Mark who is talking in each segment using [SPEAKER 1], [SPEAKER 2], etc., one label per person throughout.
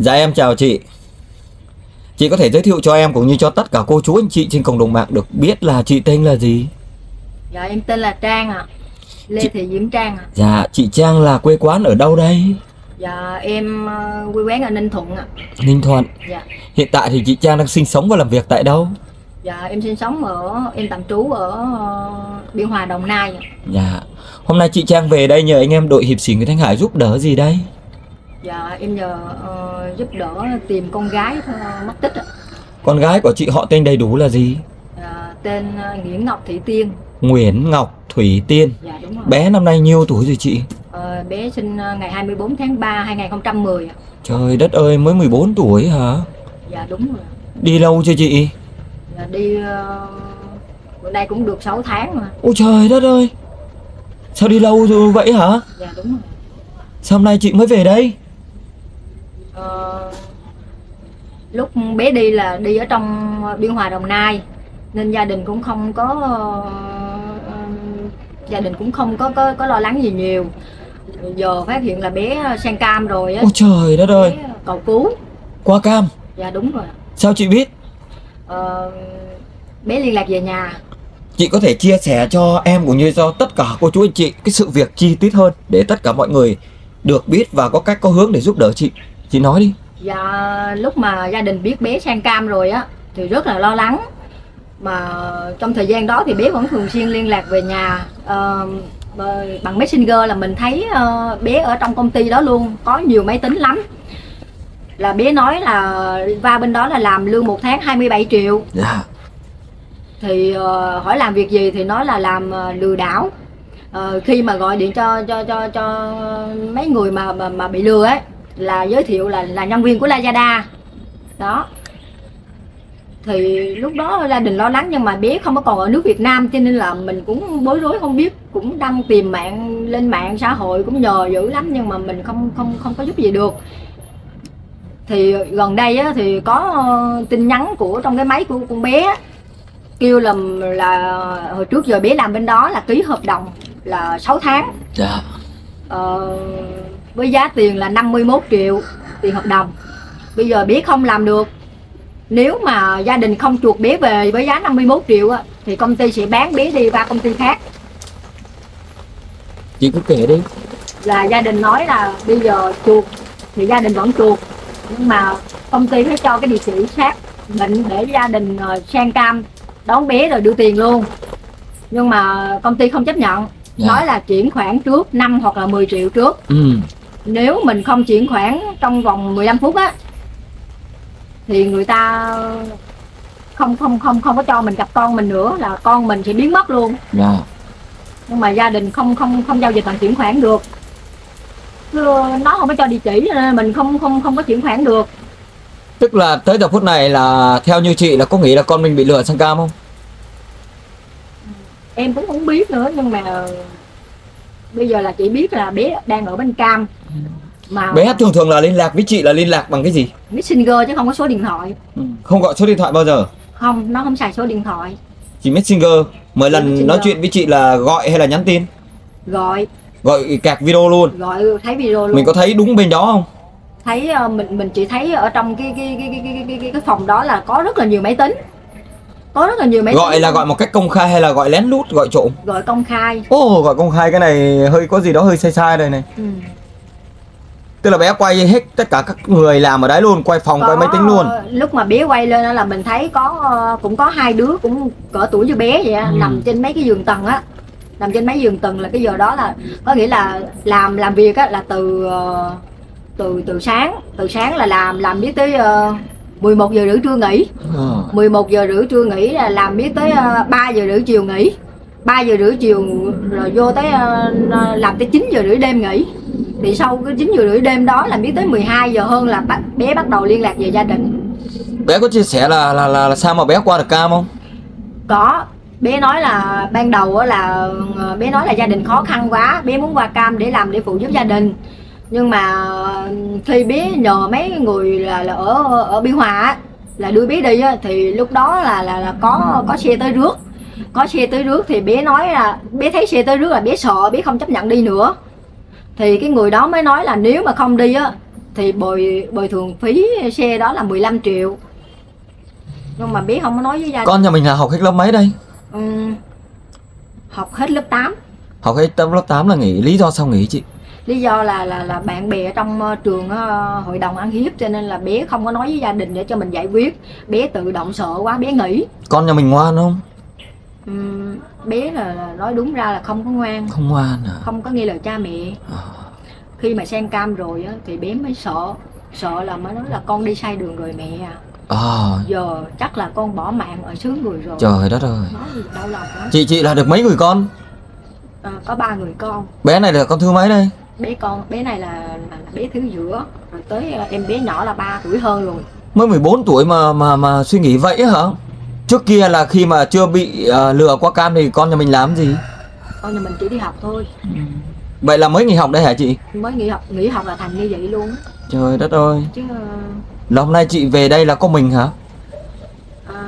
[SPEAKER 1] Dạ em chào chị. Chị có thể giới thiệu cho em cũng như cho tất cả cô chú anh chị trên cộng đồng mạng được biết là chị tên là gì?
[SPEAKER 2] Dạ em tên là Trang ạ. Lê
[SPEAKER 1] Chị-
[SPEAKER 2] Thị Diễm Trang ạ.
[SPEAKER 1] Dạ, chị Trang là quê quán ở đâu đây?
[SPEAKER 2] Dạ em ờ, quê quán ở Ninh Thuận ạ.
[SPEAKER 1] Ninh Thuận.
[SPEAKER 2] Dạ.
[SPEAKER 1] Hiện tại thì chị Trang đang sinh sống và làm việc tại đâu?
[SPEAKER 2] Dạ em sinh sống ở em tạm trú ở ờ, Biên Hòa Đồng Nai ạ.
[SPEAKER 1] Dạ. Hôm nay chị Trang về đây nhờ anh em đội hiệp sĩ Nguyễn Thanh Hải giúp đỡ gì đây?
[SPEAKER 2] Dạ em nhờ ờ, giúp đỡ tìm con gái ờ, mất tích ạ.
[SPEAKER 1] Con gái của chị họ tên đầy đủ là gì?
[SPEAKER 2] Dạ, tên ờ, Nguyễn Ngọc Thị Tiên.
[SPEAKER 1] Nguyễn Ngọc Thủy Tiên.
[SPEAKER 2] Dạ đúng rồi.
[SPEAKER 1] Bé năm nay nhiêu tuổi rồi chị?
[SPEAKER 2] Ờ, bé sinh ờ, ngày 24 tháng 3 2010 ạ.
[SPEAKER 1] Trời đất ơi, mới 14 tuổi hả?
[SPEAKER 2] Dạ đúng rồi.
[SPEAKER 1] Đi lâu chưa chị?
[SPEAKER 2] Dạ đi ờ, bữa nay cũng được 6 tháng mà.
[SPEAKER 1] Ôi trời đất ơi. Sao đi lâu rồi vậy hả?
[SPEAKER 2] Dạ đúng rồi.
[SPEAKER 1] Sao hôm nay chị mới về đây?
[SPEAKER 2] Ờ, lúc bé đi là đi ở trong biên hòa đồng nai nên gia đình cũng không có ờ, gia đình cũng không có có, có lo lắng gì nhiều giờ phát hiện là bé sang cam rồi á
[SPEAKER 1] trời đất ơi,
[SPEAKER 2] cầu cứu
[SPEAKER 1] qua cam.
[SPEAKER 2] dạ đúng rồi
[SPEAKER 1] Sao chị biết?
[SPEAKER 2] Ờ, bé liên lạc về nhà
[SPEAKER 1] Chị có thể chia sẻ cho em cũng như cho tất cả cô chú anh chị cái sự việc chi tiết hơn để tất cả mọi người được biết và có cách có hướng để giúp đỡ chị. Chị nói đi.
[SPEAKER 2] Dạ lúc mà gia đình biết bé sang cam rồi á thì rất là lo lắng. Mà trong thời gian đó thì bé vẫn thường xuyên liên lạc về nhà. Ờ, ờ, bằng messenger là mình thấy ờ, bé ở trong công ty đó luôn có nhiều máy tính lắm. Là bé nói là va bên đó là làm lương một tháng 27 triệu.
[SPEAKER 1] Dạ.
[SPEAKER 2] thì ờ, hỏi làm việc gì thì nói là làm ờ, lừa đảo. Ờ, khi mà gọi điện cho cho cho cho mấy người mà mà, mà bị lừa ấy là giới thiệu là là nhân viên của Lazada. Đó. Thì lúc đó gia đình lo lắng nhưng mà bé không có còn ở nước Việt Nam cho nên là mình cũng bối rối không biết cũng đang tìm mạng lên mạng xã hội cũng nhờ dữ lắm nhưng mà mình không không không có giúp gì được. Thì gần đây á, thì có ờ, tin nhắn của trong cái máy của con bé á, kêu là là hồi trước giờ bé làm bên đó là ký hợp đồng là 6 tháng.
[SPEAKER 1] Dạ.
[SPEAKER 2] ờ, với giá tiền là 51 triệu tiền hợp đồng bây giờ bé không làm được nếu mà gia đình không chuộc bé về với giá 51 triệu á, thì công ty sẽ bán bé đi qua công ty khác
[SPEAKER 1] Chị cứ kể đi.
[SPEAKER 2] là gia đình nói là bây giờ chuộc thì gia đình vẫn chuộc nhưng mà công ty phải cho cái địa chỉ xác định để gia đình ờ, sang cam đón bé rồi đưa tiền luôn nhưng mà công ty không chấp nhận
[SPEAKER 1] Dạ.
[SPEAKER 2] nói là chuyển khoản trước 5 hoặc là 10 triệu trước
[SPEAKER 1] Ừ.
[SPEAKER 2] nếu mình không chuyển khoản trong vòng 15 phút á thì người ta không không không không có cho mình gặp con mình nữa là con mình sẽ biến mất luôn
[SPEAKER 1] Dạ.
[SPEAKER 2] nhưng mà gia đình không không không giao dịch bằng chuyển khoản được nó không có cho địa chỉ nên mình không không không có chuyển khoản được
[SPEAKER 1] Tức là tới giờ phút này là theo như chị là có nghĩ là con mình bị lừa sang cam không?
[SPEAKER 2] em cũng không biết nữa nhưng mà bây giờ là chỉ biết là bé đang ở bên cam mà
[SPEAKER 1] Bé thường thường là liên lạc với chị là liên lạc bằng cái gì?
[SPEAKER 2] messenger chứ không có số điện thoại
[SPEAKER 1] Không gọi số điện thoại bao giờ.
[SPEAKER 2] không nó không xài số điện thoại
[SPEAKER 1] Chỉ messenger. Mỗi lần
[SPEAKER 2] Messenger.
[SPEAKER 1] nói chuyện với chị là gọi hay là nhắn tin?
[SPEAKER 2] gọi
[SPEAKER 1] Gọi kạc video luôn.
[SPEAKER 2] gọi thấy video luôn
[SPEAKER 1] Mình có thấy đúng bên đó không?
[SPEAKER 2] thấy ờ, mình mình chỉ thấy ở trong cái cái cái cái cái, cái, cái, phòng đó là có rất là nhiều máy tính có rất là nhiều máy
[SPEAKER 1] Gọi
[SPEAKER 2] tính
[SPEAKER 1] là gọi một cách công khai hay là gọi lén lút gọi trộm?
[SPEAKER 2] gọi công khai
[SPEAKER 1] Ồ, gọi công khai cái này hơi có gì đó hơi sai sai đây này.
[SPEAKER 2] ừ.
[SPEAKER 1] Tức là bé quay hết tất cả các người làm ở đấy luôn, quay phòng, quay máy tính luôn.
[SPEAKER 2] Có, lúc mà bé quay lên là mình thấy có ờ, cũng có hai đứa cũng cỡ tuổi như bé vậy á,
[SPEAKER 1] Ừ.
[SPEAKER 2] nằm trên mấy cái giường tầng á nằm trên mấy giường tầng là cái giờ đó là có nghĩa là làm làm việc á là từ ờ, từ từ sáng từ sáng là làm làm biết tới uh, 11 giờ rưỡi trưa nghỉ
[SPEAKER 1] Ờ.
[SPEAKER 2] 11 giờ rưỡi trưa nghỉ là làm biết tới uh, 3 giờ rưỡi chiều nghỉ 3 giờ rưỡi chiều rồi vô tới ờ, làm tới 9 giờ rưỡi đêm nghỉ thì sau cái 9 giờ rưỡi đêm đó làm biết tới 12 giờ hơn là bắt, bé bắt đầu liên lạc về gia đình.
[SPEAKER 1] Bé có chia sẻ là, là là là sao mà bé qua được cam không?
[SPEAKER 2] có. Bé nói là ban đầu là ờ, bé nói là gia đình khó khăn quá bé muốn qua cam để làm để phụ giúp gia đình. Nhưng mà ờ, khi bé nhờ mấy người là, là ở ở biên hòa là đưa bé đi thì lúc đó là là, là có có xe tới rước. Có xe tới rước thì bé nói là bé thấy xe tới rước là bé sợ bé không chấp nhận đi nữa thì cái người đó mới nói là nếu mà không đi á thì bồi bồi thường phí xe đó là 15 triệu nhưng mà bé không có nói với gia đình
[SPEAKER 1] Con nhà mình là học hết lớp mấy đây?
[SPEAKER 2] Ừm, học hết lớp 8
[SPEAKER 1] Học hết lớp 8 là nghỉ, lý do sao nghỉ chị?
[SPEAKER 2] lý do là là là bạn bè trong ờ, trường ờ, hội đồng ăn hiếp cho nên là bé không có nói với gia đình để cho mình giải quyết bé tự động sợ quá bé nghỉ
[SPEAKER 1] Con nhà mình ngoan không?
[SPEAKER 2] Ừm, bé là, là nói đúng ra là không có ngoan
[SPEAKER 1] Không ngoan à?
[SPEAKER 2] không có nghe lời cha mẹ
[SPEAKER 1] À.
[SPEAKER 2] khi mà sang cam rồi á, thì bé mới sợ sợ là mới nói là con đi sai đường rồi mẹ à
[SPEAKER 1] À,
[SPEAKER 2] giờ chắc là con bỏ mạng ở xứ người rồi
[SPEAKER 1] trời đất ơi.
[SPEAKER 2] nói gì đau lòng lắm
[SPEAKER 1] Chị chị là được mấy người con?
[SPEAKER 2] à, có ba người con
[SPEAKER 1] Bé này là con thứ mấy đây?
[SPEAKER 2] bé con bé này là, là, bé thứ giữa rồi tới ờ, em bé nhỏ là 3 tuổi hơn rồi
[SPEAKER 1] Mới 14 tuổi mà mà mà suy nghĩ vậy hả? Trước kia là khi mà chưa bị à, lừa qua cam thì con nhà mình làm gì?
[SPEAKER 2] con nhà mình chỉ đi học thôi
[SPEAKER 1] Vậy là mới nghỉ học đây hả chị?
[SPEAKER 2] mới nghỉ học nghỉ học là thành như vậy luôn.
[SPEAKER 1] Trời đất ơi.
[SPEAKER 2] chứ ờ,
[SPEAKER 1] Là hôm nay chị về đây là có mình hả?
[SPEAKER 2] à,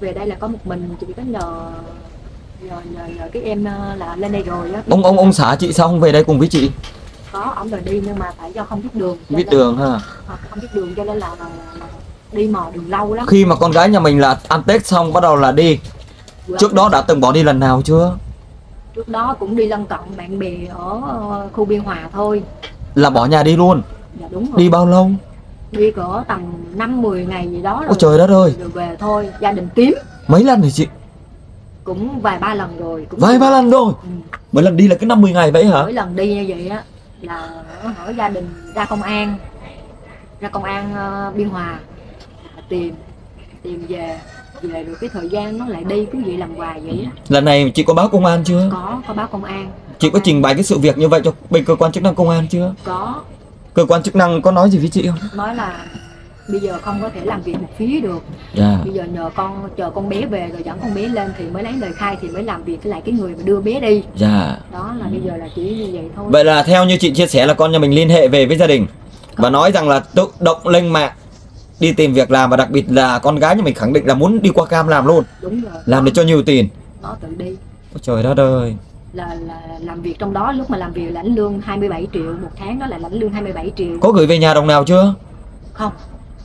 [SPEAKER 2] về đây là có một mình chỉ có nhờ nhờ nhờ, nhờ cái em là lên đây rồi á
[SPEAKER 1] Ông ông ông xã chị sao không về đây cùng với chị?
[SPEAKER 2] có ổng đòi đi nhưng mà tại do không biết đường
[SPEAKER 1] Biết đường ha.
[SPEAKER 2] Ờ, không biết đường cho nên là, là, là đi mò đường lâu lắm
[SPEAKER 1] Khi mà con gái nhà mình là ăn Tết xong bắt đầu là đi. Trước đó đã từng bỏ đi lần nào chưa?
[SPEAKER 2] trước đó cũng đi lân cận bạn bè ở ờ, khu biên hòa thôi
[SPEAKER 1] Là bỏ nhà đi luôn.
[SPEAKER 2] dạ đúng rồi
[SPEAKER 1] Đi bao lâu?
[SPEAKER 2] đi cỡ tầm năm 10 ngày gì đó rồi
[SPEAKER 1] Ôi trời đất ơi.
[SPEAKER 2] rồi về thôi gia đình kiếm
[SPEAKER 1] Mấy lần rồi chị?
[SPEAKER 2] cũng vài ba lần rồi cũng
[SPEAKER 1] Vài ba lần rồi.
[SPEAKER 2] ừ.
[SPEAKER 1] Mỗi lần đi là cứ 50 ngày vậy hả?
[SPEAKER 2] mỗi lần đi như vậy á là hỏi gia đình ra công an ra công an ờ, biên hòa tìm tìm về về rồi cái thời gian nó lại đi cứ vậy làm hoài vậy
[SPEAKER 1] Lần này chị có báo công an chưa?
[SPEAKER 2] có có báo công an
[SPEAKER 1] Chị có trình bày cái sự việc như vậy cho bên cơ quan chức năng công an chưa?
[SPEAKER 2] có
[SPEAKER 1] Cơ quan chức năng có nói gì với chị không?
[SPEAKER 2] nói là bây giờ không có thể làm việc một phía được
[SPEAKER 1] Dạ.
[SPEAKER 2] bây giờ nhờ con chờ con bé về rồi dẫn con bé lên thì mới lấy lời khai thì mới làm việc lại cái người mà đưa bé đi
[SPEAKER 1] Dạ.
[SPEAKER 2] đó là bây giờ là chỉ như vậy thôi
[SPEAKER 1] Vậy là theo như chị chia sẻ là con nhà mình liên hệ về với gia đình và nói rằng là tự động lên mạng đi tìm việc làm và đặc biệt là con gái nhà mình khẳng định là muốn đi qua cam làm luôn.
[SPEAKER 2] Đúng rồi.
[SPEAKER 1] Làm để cho nhiều tiền.
[SPEAKER 2] Nó tự đi.
[SPEAKER 1] Ôi trời đất ơi.
[SPEAKER 2] Là là làm việc trong đó lúc mà làm việc lãnh lương 27 triệu một tháng đó là lãnh lương 27 triệu.
[SPEAKER 1] Có gửi về nhà đồng nào chưa?
[SPEAKER 2] Không.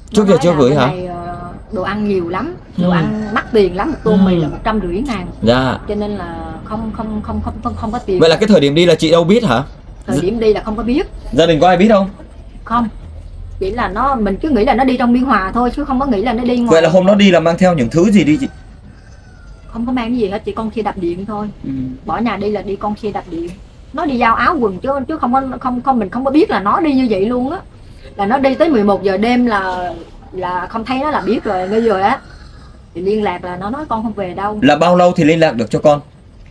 [SPEAKER 1] Trước giờ chưa gửi hả?
[SPEAKER 2] này, ờ, đồ ăn nhiều lắm. Đồ
[SPEAKER 1] Ừ.
[SPEAKER 2] ăn mắc tiền lắm một tô
[SPEAKER 1] Ừ.
[SPEAKER 2] mì là một trăm rưỡi ngàn.
[SPEAKER 1] Dạ.
[SPEAKER 2] Cho nên là không không không không không, không có tiền.
[SPEAKER 1] Vậy là cái thời điểm đi là chị đâu biết hả?
[SPEAKER 2] Thời điểm đi là không có biết.
[SPEAKER 1] Gia đình có ai biết không?
[SPEAKER 2] Không chỉ là nó mình cứ nghĩ là nó đi trong biên hòa thôi chứ không có nghĩ là nó đi ngoài
[SPEAKER 1] vậy là hôm đó đi là mang theo những thứ gì đi chị?
[SPEAKER 2] Không có mang cái gì hết chỉ con xe đạp điện thôi. Bỏ nhà đi là đi con xe đạp điện. Nó đi giao áo quần chứ chứ không có không không mình không có biết là nó đi như vậy luôn á. Là nó đi tới 11 giờ đêm là là không thấy nó là biết rồi bây giờ á. Thì liên lạc là nó nói con không về đâu.
[SPEAKER 1] Là bao lâu thì liên lạc được cho con?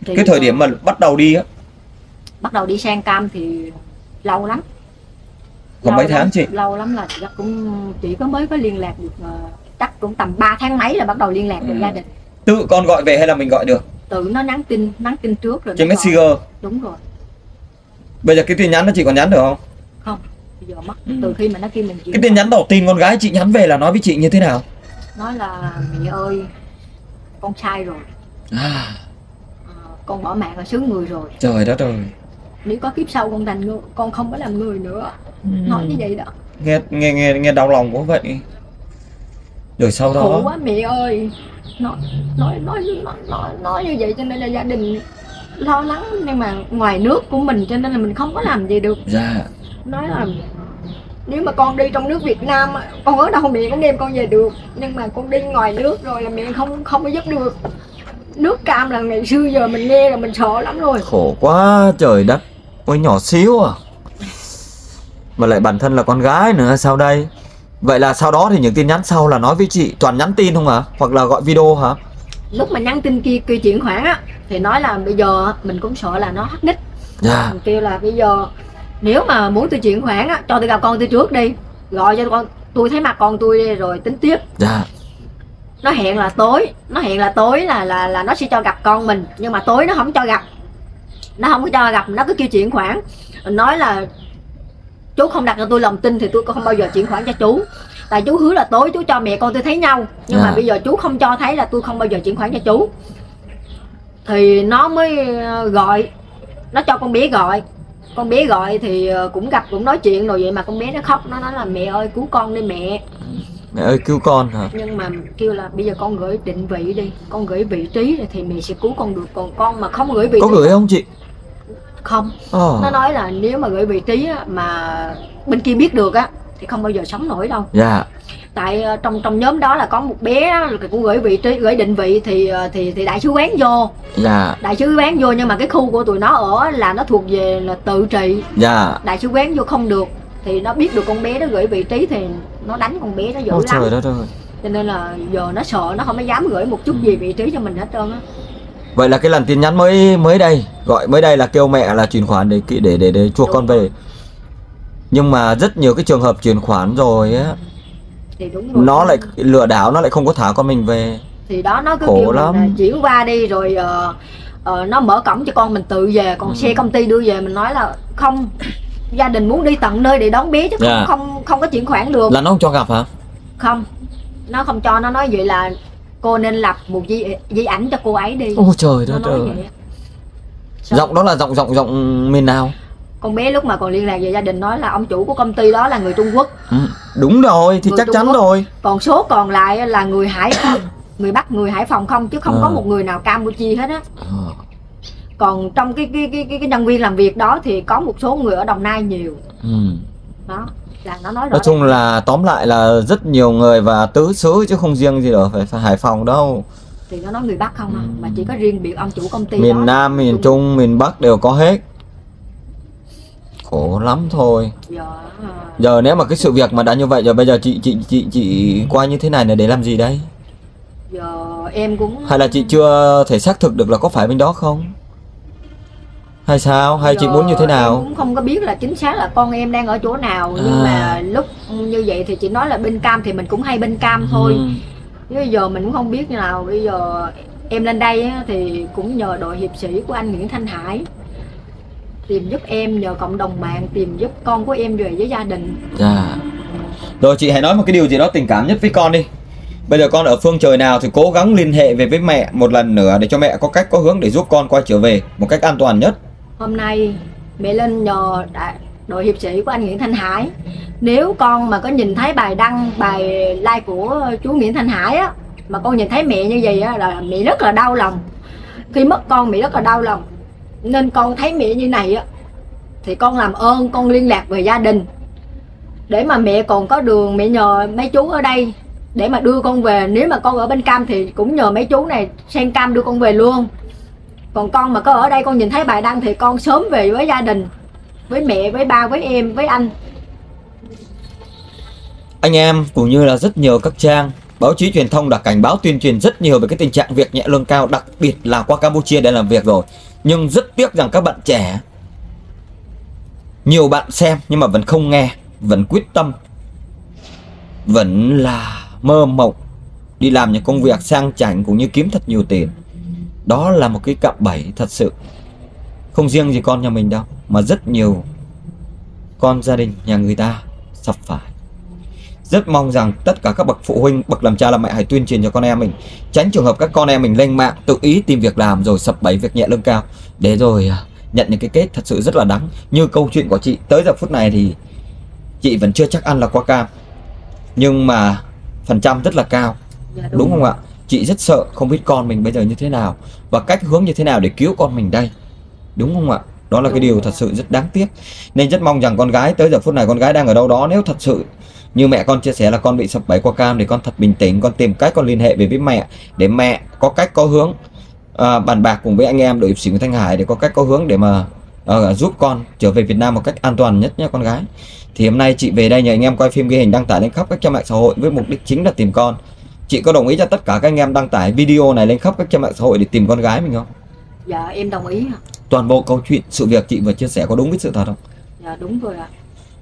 [SPEAKER 2] Thì
[SPEAKER 1] cái thời điểm mà bắt đầu đi á.
[SPEAKER 2] Bắt đầu đi sang cam thì lâu lắm
[SPEAKER 1] còn mấy tháng chị?
[SPEAKER 2] lâu lắm là chắc cũng chỉ có mới có liên lạc được ờ, chắc cũng tầm 3 tháng mấy là bắt đầu liên lạc được
[SPEAKER 1] Ừ.
[SPEAKER 2] gia đình.
[SPEAKER 1] Tự con gọi về hay là mình gọi được?
[SPEAKER 2] Tự nó nhắn tin nhắn tin trước rồi
[SPEAKER 1] trên
[SPEAKER 2] nó gọi.
[SPEAKER 1] messenger.
[SPEAKER 2] Đúng rồi.
[SPEAKER 1] Bây giờ cái tin nhắn đó chị còn nhắn được không?
[SPEAKER 2] Không bây giờ mất.
[SPEAKER 1] Ừ.
[SPEAKER 2] từ khi mà nó kêu mình chuyển
[SPEAKER 1] cái tin nhắn đầu tiên con gái chị nhắn về là nói với chị như thế nào?
[SPEAKER 2] Nói là mẹ ơi con sai rồi.
[SPEAKER 1] À,
[SPEAKER 2] Ờ, con bỏ mạng ở xứ người rồi.
[SPEAKER 1] Trời đất ơi
[SPEAKER 2] nếu có kiếp sau con thành người con không có làm người nữa. Nói như vậy đó.
[SPEAKER 1] Nghe nghe nghe nghe đau lòng quá vậy. Rồi sau
[SPEAKER 2] khổ
[SPEAKER 1] đó
[SPEAKER 2] quá mẹ ơi. Nói nói nói nói nói, nói như vậy cho nên là gia đình lo lắng. Nhưng mà ngoài nước của mình cho nên là mình không có làm gì được.
[SPEAKER 1] Dạ.
[SPEAKER 2] Nói là nếu mà con đi trong nước Việt Nam con ở đâu mẹ cũng đem con về được. Nhưng mà con đi ngoài nước rồi là mẹ không không có giúp được. Nước cam là ngày xưa giờ mình nghe là mình sợ lắm rồi.
[SPEAKER 1] Khổ quá trời đất ôi nhỏ xíu à? Mà lại bản thân là con gái nữa sao đây? Vậy là sau đó thì những tin nhắn sau là nói với chị toàn nhắn tin không hả hoặc là gọi video hả?
[SPEAKER 2] Lúc mà nhắn tin kia kia chuyển khoản á thì nói là bây giờ mình cũng sợ là nó hack nick
[SPEAKER 1] dạ.
[SPEAKER 2] Mình kêu là bây giờ nếu mà muốn tôi chuyển khoản á cho tôi gặp con tôi trước đi. Gọi cho con tôi thấy mặt con tôi đi rồi tính tiếp.
[SPEAKER 1] Dạ.
[SPEAKER 2] Nó hẹn là tối nó hẹn là tối là là là nó sẽ cho gặp con mình nhưng mà tối nó không cho gặp nó không có cho gặp nó cứ kêu chuyển khoản. Nói là chú không đặt cho tôi lòng tin thì tôi không bao giờ chuyển khoản cho chú. Tại chú hứa là tối chú cho mẹ con tôi thấy nhau nhưng mà
[SPEAKER 1] À.
[SPEAKER 2] bây giờ chú không cho thấy là tôi không bao giờ chuyển khoản cho chú. Thì nó mới ờ, gọi nó cho con bé gọi. Con bé gọi thì ờ, cũng gặp cũng nói chuyện rồi vậy mà con bé nó khóc nó nói là mẹ ơi cứu con đi mẹ.
[SPEAKER 1] Mẹ ơi cứu con hả?
[SPEAKER 2] Nhưng mà kêu là bây giờ con gửi định vị đi con gửi vị trí thì mẹ sẽ cứu con được. Còn con mà không gửi vị
[SPEAKER 1] có gửi không chị
[SPEAKER 2] không?
[SPEAKER 1] Ờ.
[SPEAKER 2] Nó nói là nếu mà gửi vị trí á, mà bên kia biết được á thì không bao giờ sống nổi đâu.
[SPEAKER 1] Dạ.
[SPEAKER 2] Tại ờ, trong trong nhóm đó là có một bé á, là cũng gửi vị trí gửi định vị thì ờ, thì thì đại sứ quán vô.
[SPEAKER 1] Dạ.
[SPEAKER 2] Đại sứ quán vô nhưng mà cái khu của tụi nó ở là nó thuộc về là tự trị.
[SPEAKER 1] Dạ.
[SPEAKER 2] Đại sứ quán vô không được thì nó biết được con bé đó gửi vị trí thì nó đánh con bé nó dữ
[SPEAKER 1] ôi
[SPEAKER 2] lắm.
[SPEAKER 1] trời đất ơi.
[SPEAKER 2] Cho nên là giờ nó sợ nó không có dám gửi một chút
[SPEAKER 1] Ừ.
[SPEAKER 2] gì vị trí cho mình hết trơn á
[SPEAKER 1] vậy là cái lần tin nhắn mới mới đây gọi mới đây là kêu mẹ là chuyển khoản để để để để chuộc
[SPEAKER 2] Đúng
[SPEAKER 1] con về nhưng mà rất nhiều cái trường hợp chuyển khoản rồi á nó lại lừa đảo nó lại không có thả con mình về
[SPEAKER 2] thì đó nó cứ
[SPEAKER 1] Khổ
[SPEAKER 2] kêu
[SPEAKER 1] lắm.
[SPEAKER 2] chuyển qua đi rồi ờ, ờ, nó mở cổng cho con mình tự về còn
[SPEAKER 1] Ừ.
[SPEAKER 2] xe công ty đưa về mình nói là không gia đình muốn đi tận nơi để đón bé chứ không
[SPEAKER 1] Dạ.
[SPEAKER 2] không không có chuyển khoản được
[SPEAKER 1] là nó không cho gặp hả
[SPEAKER 2] không nó không cho nó nói vậy là cô nên lập một di, di ảnh cho cô ấy đi
[SPEAKER 1] ôi trời đất ơi giọng đó là giọng giọng giọng miền nào
[SPEAKER 2] con bé lúc mà còn liên lạc về gia đình nói là ông chủ của công ty đó là người Trung Quốc
[SPEAKER 1] ừ. đúng rồi thì
[SPEAKER 2] Người
[SPEAKER 1] chắc
[SPEAKER 2] Trung
[SPEAKER 1] chắn
[SPEAKER 2] Quốc.
[SPEAKER 1] rồi
[SPEAKER 2] còn số còn lại là người Hải Phòng người Bắc người Hải Phòng không chứ không có
[SPEAKER 1] À.
[SPEAKER 2] một người nào Campuchia hết á
[SPEAKER 1] Ờ.
[SPEAKER 2] còn trong cái cái, cái cái cái nhân viên làm việc đó thì có một số người ở Đồng Nai nhiều
[SPEAKER 1] ừ.
[SPEAKER 2] đó là nó nói rõ
[SPEAKER 1] nói chung là tóm lại là rất nhiều người và tứ xứ chứ không riêng gì ở phải, phải Hải Phòng đâu.
[SPEAKER 2] Thì nó nói người Bắc không à, mà chỉ có riêng biệt ông chủ công ty đó.
[SPEAKER 1] Miền Nam miền
[SPEAKER 2] Trung-
[SPEAKER 1] Trung miền Bắc đều có hết. Khổ lắm thôi.
[SPEAKER 2] Giờ à,
[SPEAKER 1] giờ nếu mà cái sự việc mà đã như vậy rồi bây giờ chị chị chị chị qua như thế này là để làm gì đây?
[SPEAKER 2] Giờ em cũng
[SPEAKER 1] hay là chị chưa thể xác thực được là có phải bên đó không hay sao hay chị muốn như thế
[SPEAKER 2] em
[SPEAKER 1] nào
[SPEAKER 2] cũng không có biết là chính xác là con em đang ở chỗ nào nhưng
[SPEAKER 1] À.
[SPEAKER 2] mà lúc như vậy thì chị nói là bên cam thì mình cũng hay bên cam thôi
[SPEAKER 1] Ừ.
[SPEAKER 2] chứ bây giờ mình cũng không biết như nào bây giờ em lên đây á, thì cũng nhờ đội hiệp sĩ của anh Nguyễn Thanh Hải tìm giúp em nhờ cộng đồng mạng tìm giúp con của em về với gia đình
[SPEAKER 1] Dạ. Rồi chị hãy nói một cái điều gì đó tình cảm nhất với con đi. Bây giờ con ở phương trời nào thì cố gắng liên hệ về với mẹ một lần nữa để cho mẹ có cách có hướng để giúp con quay trở về một cách an toàn nhất
[SPEAKER 2] hôm nay, mẹ lên nhờ đại- đội hiệp sĩ của anh Nguyễn Thanh Hải. Nếu con mà có nhìn thấy bài đăng, bài like của chú Nguyễn Thanh Hải á, mà con nhìn thấy mẹ như vậy á, là mẹ rất là đau lòng. Khi mất con, mẹ rất là đau lòng. Nên con thấy mẹ như này á, thì con làm ơn, con liên lạc về gia đình. Để mà mẹ còn có đường, mẹ nhờ mấy chú ở đây. Để mà đưa con về, nếu mà con ở bên cam thì cũng nhờ mấy chú này, sang cam đưa con về luôn còn con mà có ở đây con nhìn thấy bài đăng thì con sớm về với gia đình với mẹ với ba với em với anh
[SPEAKER 1] Anh em cũng như là rất nhiều các trang báo chí truyền thông đã cảnh báo tuyên truyền rất nhiều về cái tình trạng việc nhẹ lương cao đặc biệt là qua Campuchia để làm việc rồi. Nhưng rất tiếc rằng các bạn trẻ nhiều bạn xem nhưng mà vẫn không nghe, vẫn quyết tâm vẫn là mơ mộng đi làm những công việc sang chảnh cũng như kiếm thật nhiều tiền. Đó là một cái cạm bẫy thật sự. Không riêng gì con nhà mình đâu mà rất nhiều con gia đình nhà người ta sập phải. Rất mong rằng tất cả các bậc phụ huynh, bậc làm cha làm mẹ hãy tuyên truyền cho con em mình Tránh trường hợp các con em mình lên mạng tự ý tìm việc làm rồi sập bẫy việc nhẹ lương cao Để rồi à, nhận những cái kết thật sự rất là đắng Như câu chuyện của chị tới giờ phút này thì chị vẫn chưa chắc ăn là qua cam Nhưng mà phần trăm rất là cao
[SPEAKER 2] dạ,
[SPEAKER 1] đúng không ạ? Chị rất sợ không biết con mình bây giờ như thế nào Và cách hướng như thế nào để cứu con mình đây Đúng không ạ? Đó là cái
[SPEAKER 2] Đúng
[SPEAKER 1] điều
[SPEAKER 2] rồi.
[SPEAKER 1] thật sự rất đáng tiếc Nên rất mong rằng con gái tới giờ phút này con gái đang ở đâu đó Nếu thật sự như mẹ con chia sẻ là con bị sập bẫy qua cam Thì con thật bình tĩnh Con tìm cách con liên hệ về với mẹ Để mẹ có cách có hướng à, Bàn bạc cùng với anh em đội hiệp sĩ của Thanh Hải Để có cách có hướng để mà à, giúp con trở về Việt Nam một cách an toàn nhất nhé con gái Thì hôm nay chị về đây nhờ anh em quay phim ghi hình đăng tải lên khắp các trang mạng xã hội Với mục đích chính là tìm con Chị có đồng ý cho tất cả các anh em đăng tải video này lên khắp các trang mạng xã hội để tìm con gái mình không?
[SPEAKER 2] dạ em đồng ý ạ.
[SPEAKER 1] Toàn bộ câu chuyện sự việc chị vừa chia sẻ có đúng với sự thật không?
[SPEAKER 2] dạ đúng rồi ạ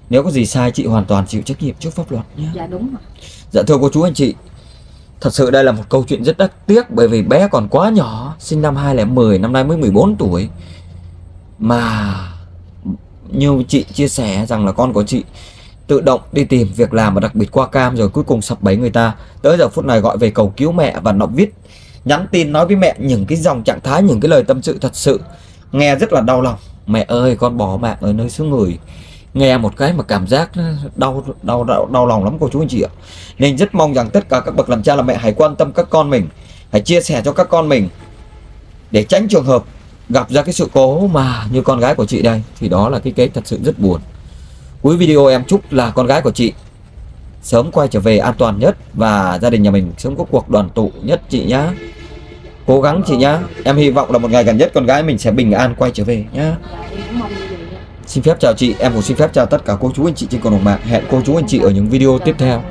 [SPEAKER 1] Nếu có gì sai chị hoàn toàn chịu trách nhiệm trước pháp luật nhé.
[SPEAKER 2] dạ đúng ạ.
[SPEAKER 1] Dạ thưa cô chú anh chị Thật sự đây là một câu chuyện rất đáng tiếc Bởi vì bé còn quá nhỏ Sinh năm 2010 Năm nay mới 14 tuổi Mà Như chị chia sẻ rằng là con của chị Tự động đi tìm việc làm Và đặc biệt qua cam rồi cuối cùng sập bẫy người ta. Tới giờ phút này gọi về cầu cứu mẹ Và nó viết nhắn tin nói với mẹ Những cái dòng trạng thái Những cái lời tâm sự thật sự. Nghe rất là đau lòng. Mẹ ơi con bỏ mạng ở nơi xứ người. Nghe một cái mà cảm giác đau đau đau, đau lòng lắm cô chú anh chị ạ. Nên rất mong rằng tất cả các bậc làm cha làm mẹ hãy quan tâm các con mình hãy chia sẻ cho các con mình để tránh trường hợp gặp ra cái sự cố mà như con gái của chị đây. Thì đó là cái kết thật sự rất buồn cuối video em chúc là con gái của chị sớm quay trở về an toàn nhất và gia đình nhà mình sớm có cuộc đoàn tụ nhất chị nhá. Cố gắng chị nhá. Em hy vọng là một ngày gần nhất con gái mình sẽ bình an quay trở về nhá. Xin phép chào chị, em cũng xin phép chào tất cả cô chú anh chị trên cộng đồng mạng. Hẹn cô chú anh chị ở những video tiếp theo.